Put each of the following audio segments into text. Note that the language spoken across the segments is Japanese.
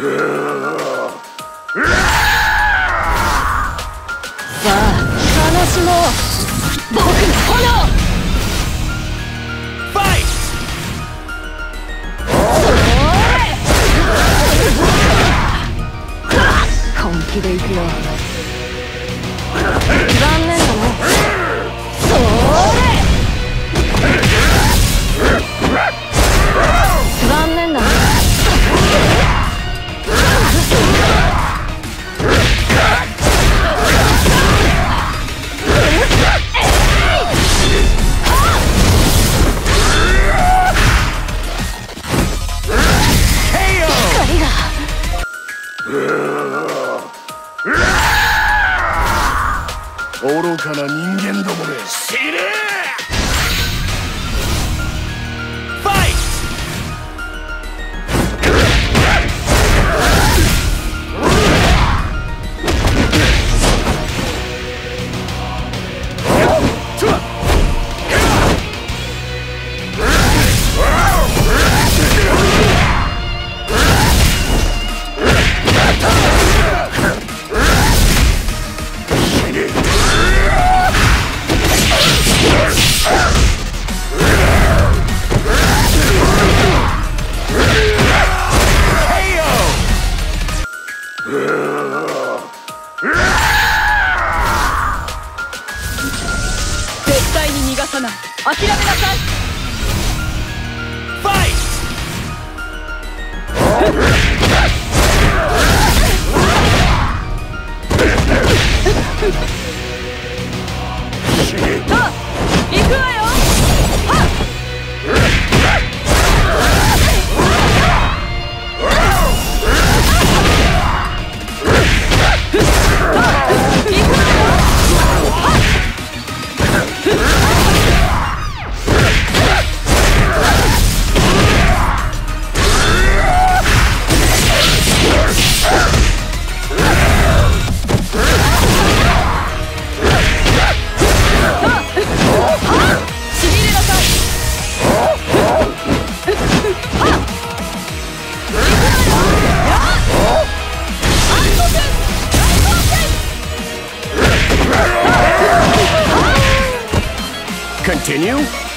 あ楽しもう僕の炎。ファイ本気で行くよ。愚かな人間どもで死ね絶対に逃がさない諦めなさいファイト continue?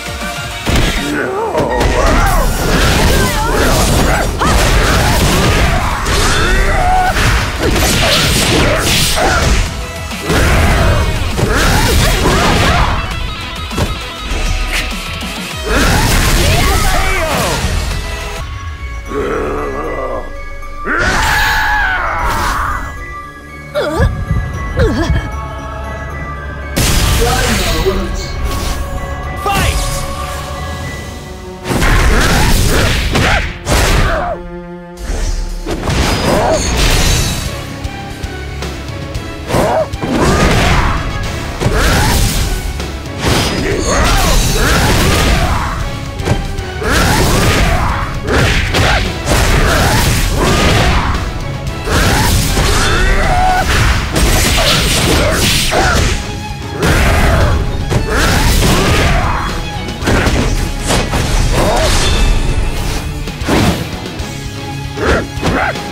フ